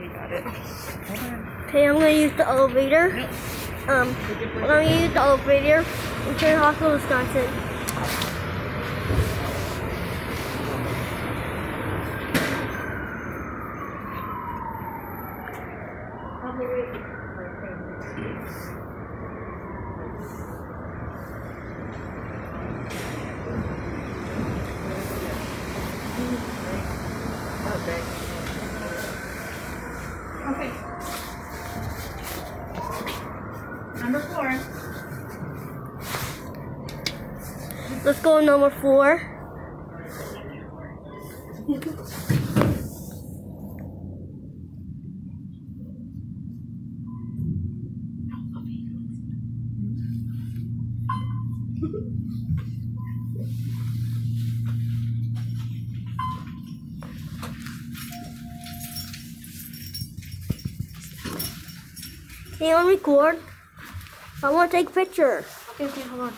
Okay, you got it. Okay, I'm gonna use the elevator. Nope. Um, I'm gonna use the elevator in Cherry Hospital, Wisconsin. Okay. Okay. Number four. Let's go number four. Hey, on record. I want to take a picture. Okay, okay, hold on.